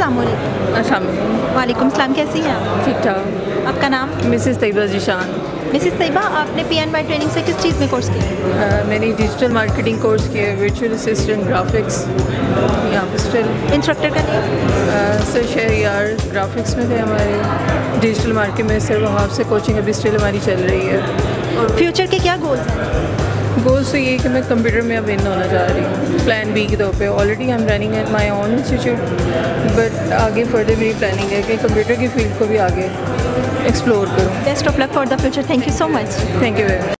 अस्सलाम वालेकुम। सलाम कैसी हैं आप? ठीक ठाक। आपका नाम? मिसेस तैयबा जीशान। मिसिस तैयबा आपने पी एन वाई ट्रेनिंग से किस चीज़ में कोर्स किया? अ, मैंने डिजिटल मार्केटिंग कोर्स किया वर्चुअल असिस्टेंट ग्राफिक्स यहाँ पे स्टिल इंस्ट्रक्टर का नेम सर शहरियार ग्राफिक्स में थे हमारे। डिजिटल मार्केट में सर वहाँ से कोचिंग अभी स्टिल हमारी चल रही है। और फ्यूचर के क्या गोल्स हैं? गोल्स तो ये कि मैं कंप्यूटर में अब इन होना चाह रही हूँ। प्लान बी के तौर पे। Already I am running at my own institute but आगे फर्दर मेरी प्लानिंग है कि कंप्यूटर की फ़ील्ड को भी आगे एक्सप्लोर करूँ। Best of luck for the future thank you so much thank you very much